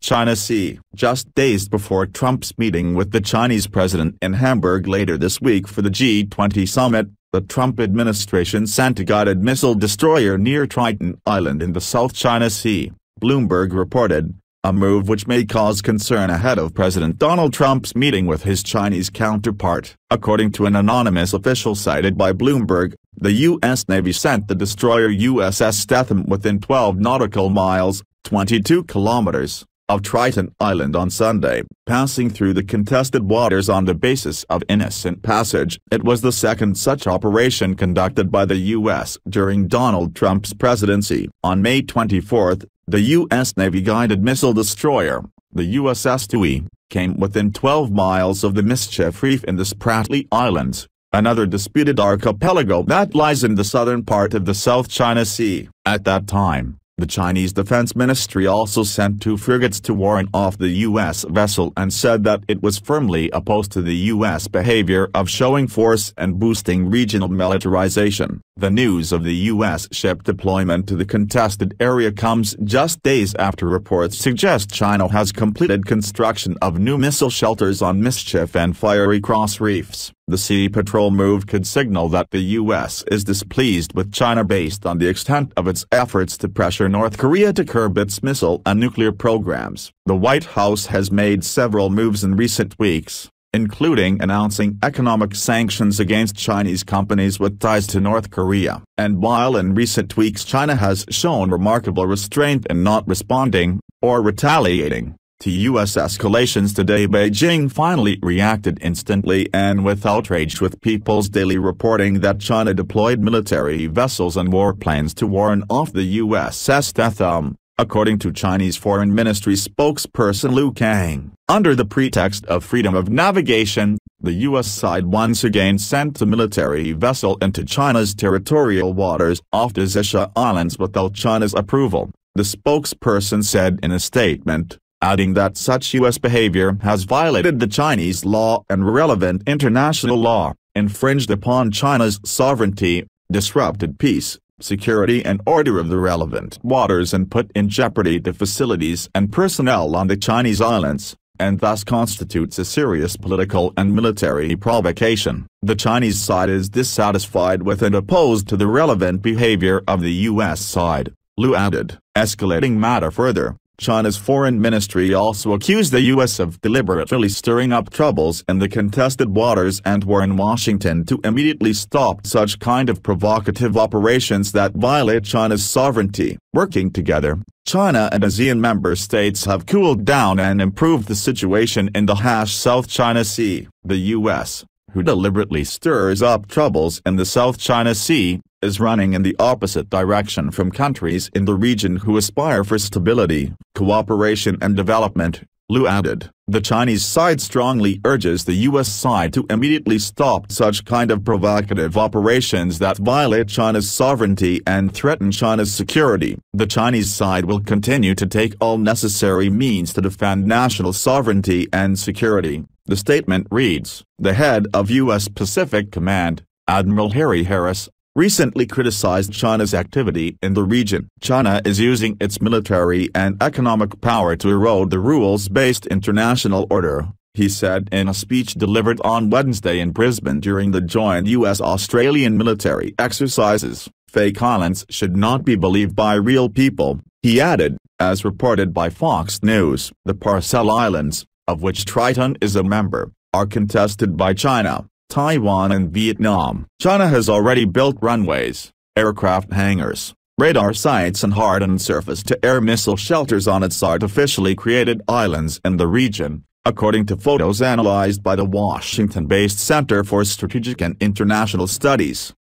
China Sea, just days before Trump's meeting with the Chinese president in Hamburg later this week for the G20 summit, the Trump administration sent a guided missile destroyer near Triton Island in the South China Sea, Bloomberg reported, a move which may cause concern ahead of President Donald Trump's meeting with his Chinese counterpart. According to an anonymous official cited by Bloomberg, the U.S. Navy sent the destroyer USS Stethem within 12 nautical miles, 22 kilometers, of Triton Island on Sunday, passing through the contested waters on the basis of innocent passage. It was the second such operation conducted by the U.S. during Donald Trump's presidency. On May 24, the U.S. Navy guided missile destroyer, the USS Dewey, came within 12 miles of the Mischief Reef in the Spratly Islands, another disputed archipelago that lies in the southern part of the South China Sea. At that time, the Chinese Defense Ministry also sent two frigates to warn off the U.S. vessel and said that it was firmly opposed to the U.S. behavior of showing force and boosting regional militarization. The news of the U.S. ship deployment to the contested area comes just days after reports suggest China has completed construction of new missile shelters on Mischief and Fiery Cross reefs. The Sea Patrol move could signal that the U.S. is displeased with China based on the extent of its efforts to pressure North Korea to curb its missile and nuclear programs. The White House has made several moves in recent weeks, including announcing economic sanctions against Chinese companies with ties to North Korea. And while in recent weeks China has shown remarkable restraint in not responding, or retaliating, to U.S. escalations today Beijing finally reacted instantly and with outrage with People's Daily reporting that China deployed military vessels and warplanes to warn off the USS Stethem, according to Chinese Foreign Ministry spokesperson Lu Kang. Under the pretext of freedom of navigation, the U.S. side once again sent a military vessel into China's territorial waters off the Xisha Islands without China's approval, the spokesperson said in a statement adding that such U.S. behavior has violated the Chinese law and relevant international law, infringed upon China's sovereignty, disrupted peace, security and order of the relevant waters and put in jeopardy the facilities and personnel on the Chinese islands, and thus constitutes a serious political and military provocation. The Chinese side is dissatisfied with and opposed to the relevant behavior of the U.S. side, Lu added. Escalating matter further, China's foreign ministry also accused the U.S. of deliberately stirring up troubles in the contested waters and warned Washington to immediately stop such kind of provocative operations that violate China's sovereignty. Working together, China and ASEAN member states have cooled down and improved the situation in the Hash South China Sea. The U.S., who deliberately stirs up troubles in the South China Sea, is running in the opposite direction from countries in the region who aspire for stability, cooperation and development, Lu added. The Chinese side strongly urges the U.S. side to immediately stop such kind of provocative operations that violate China's sovereignty and threaten China's security. The Chinese side will continue to take all necessary means to defend national sovereignty and security. The statement reads, The head of U.S. Pacific Command, Admiral Harry Harris, recently criticized China's activity in the region. China is using its military and economic power to erode the rules-based international order, he said in a speech delivered on Wednesday in Brisbane during the joint U.S.-Australian military exercises. Fake islands should not be believed by real people, he added, as reported by Fox News. The Paracel Islands, of which Triton is a member, are contested by China, Taiwan and Vietnam. China has already built runways, aircraft hangars, radar sites and hardened surface-to-air missile shelters on its artificially created islands in the region, according to photos analyzed by the Washington-based Center for Strategic and International Studies.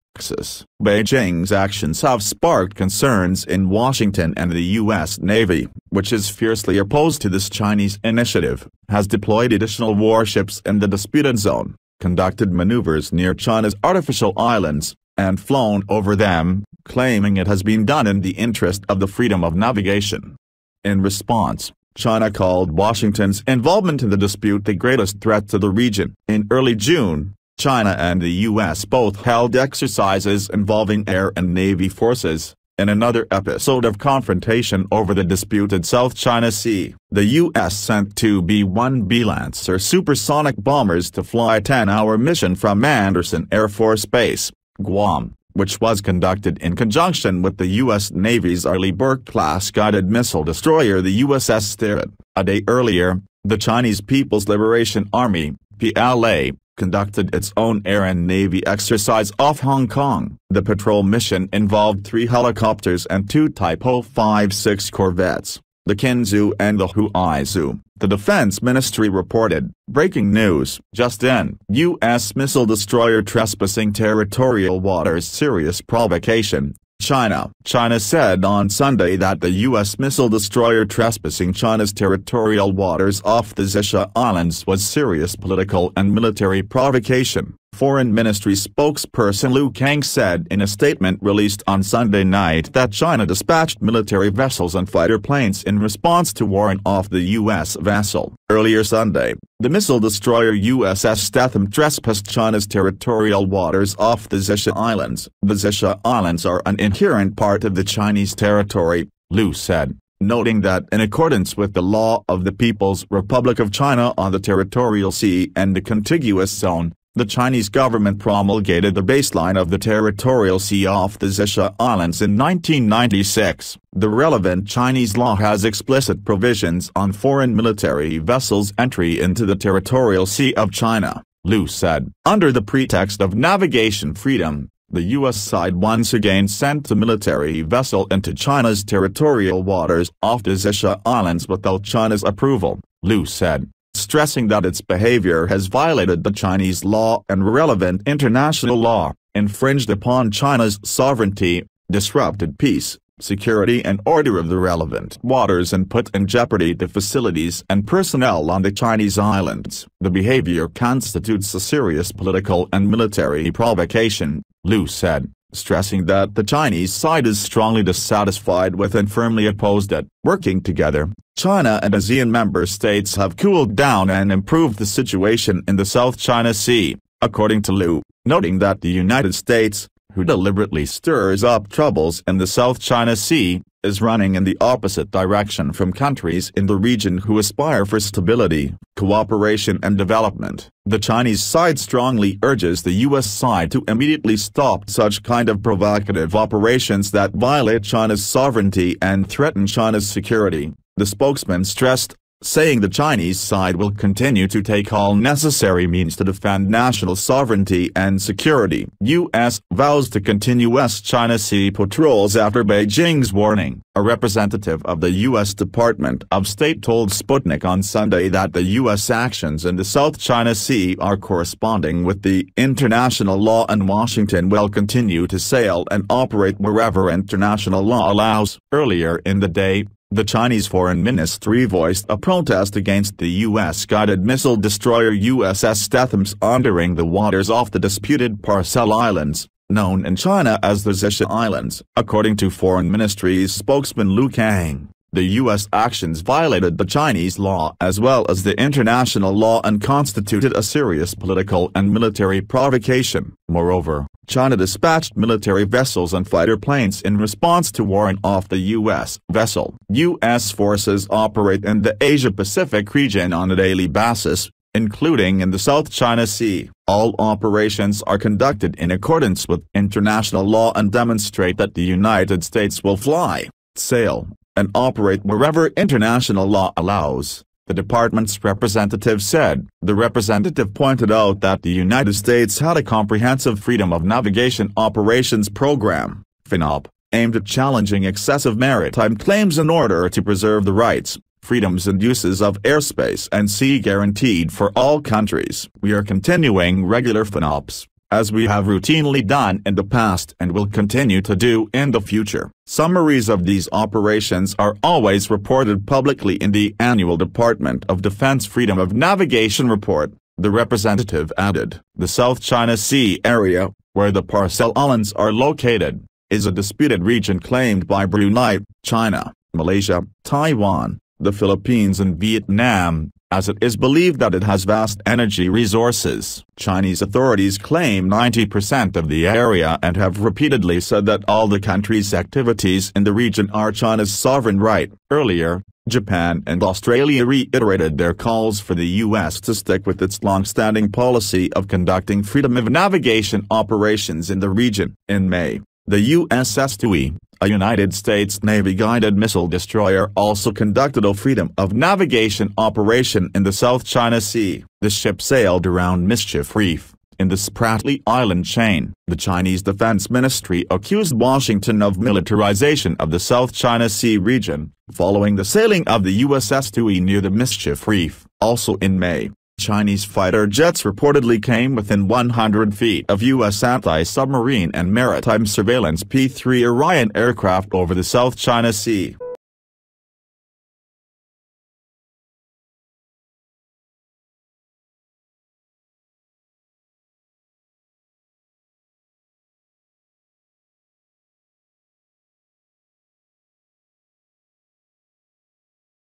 Beijing's actions have sparked concerns in Washington and the U.S. Navy, which is fiercely opposed to this Chinese initiative, has deployed additional warships in the disputed zone conducted maneuvers near China's artificial islands, and flown over them, claiming it has been done in the interest of the freedom of navigation. In response, China called Washington's involvement in the dispute the greatest threat to the region. In early June, China and the U.S. both held exercises involving air and navy forces, In another episode of confrontation over the disputed South China Sea, the U.S. sent two B-1B Lancer supersonic bombers to fly a 10-hour mission from Andersen Air Force Base, Guam, which was conducted in conjunction with the U.S. Navy's Arleigh Burke-class guided missile destroyer the USS Sterett. A day earlier, the Chinese People's Liberation Army, PLA, conducted its own air and navy exercise off Hong Kong. The patrol mission involved three helicopters and two Type 056 corvettes, the Qinzhou and the Huizhou. The Defense Ministry reported, breaking news, just in, U.S. missile destroyer trespassing territorial waters serious provocation, China. China said on Sunday that the U.S. missile destroyer trespassing China's territorial waters off the Xisha Islands was serious political and military provocation. Foreign Ministry spokesperson Lu Kang said in a statement released on Sunday night that China dispatched military vessels and fighter planes in response to warrant off the U.S. vessel. Earlier Sunday, the missile destroyer USS Stethem trespassed China's territorial waters off the Xisha Islands. The Xisha Islands are an inherent part of the Chinese territory, Lu said noting that in accordance with the law of the People's Republic of China on the territorial sea and the contiguous zone, the Chinese government promulgated the baseline of the territorial sea off the Xisha Islands in 1996. The relevant Chinese law has explicit provisions on foreign military vessels' entry into the territorial sea of China, Lu said. Under the pretext of navigation freedom, the U.S. side once again sent a military vessel into China's territorial waters off the Xisha Islands without China's approval, Lu said stressing that its behavior has violated the Chinese law and relevant international law, infringed upon China's sovereignty, disrupted peace, security and order of the relevant waters and put in jeopardy the facilities and personnel on the Chinese islands. The behavior constitutes a serious political and military provocation, Liu said stressing that the Chinese side is strongly dissatisfied with and firmly opposed it. Working together, China and ASEAN member states have cooled down and improved the situation in the South China Sea, according to Lu, noting that the United States, who deliberately stirs up troubles in the South China Sea, is running in the opposite direction from countries in the region who aspire for stability, cooperation and development. The Chinese side strongly urges the U.S. side to immediately stop such kind of provocative operations that violate China's sovereignty and threaten China's security, the spokesman stressed saying the Chinese side will continue to take all necessary means to defend national sovereignty and security. U.S. vows to continue West China Sea patrols after Beijing's warning. A representative of the U.S. Department of State told Sputnik on Sunday that the U.S. actions in the South China Sea are corresponding with the international law and Washington will continue to sail and operate wherever international law allows. Earlier in the day, the Chinese Foreign Ministry voiced a protest against the U.S.-guided missile destroyer USS Stethem's entering the waters off the disputed Paracel Islands, known in China as the Xisha Islands. According to Foreign Ministry's spokesman Lu Kang, the U.S. actions violated the Chinese law as well as the international law and constituted a serious political and military provocation. Moreover, China dispatched military vessels and fighter planes in response to warrant off the U.S. vessel. U.S. forces operate in the Asia-Pacific region on a daily basis, including in the South China Sea. All operations are conducted in accordance with international law and demonstrate that the United States will fly, sail, and operate wherever international law allows the department's representative said. The representative pointed out that the United States had a comprehensive Freedom of Navigation Operations Program, FNOP, aimed at challenging excessive maritime claims in order to preserve the rights, freedoms and uses of airspace and sea guaranteed for all countries. We are continuing regular FNOPs as we have routinely done in the past and will continue to do in the future. Summaries of these operations are always reported publicly in the annual Department of Defense Freedom of Navigation report, the representative added. The South China Sea area, where the Paracel Islands are located, is a disputed region claimed by Brunei, China, Malaysia, Taiwan, the Philippines and Vietnam, as it is believed that it has vast energy resources. Chinese authorities claim 90% of the area and have repeatedly said that all the country's activities in the region are China's sovereign right. Earlier, Japan and Australia reiterated their calls for the U.S. to stick with its long-standing policy of conducting freedom of navigation operations in the region. In May, the USS Dewey, a United States Navy-guided missile destroyer also conducted a freedom of navigation operation in the South China Sea. The ship sailed around Mischief Reef, in the Spratly Island chain. The Chinese Defense Ministry accused Washington of militarization of the South China Sea region, following the sailing of the USS Dewey near the Mischief Reef. Also in May, Chinese fighter jets reportedly came within 100 feet of U.S. anti-submarine and maritime surveillance P-3 Orion aircraft over the South China Sea.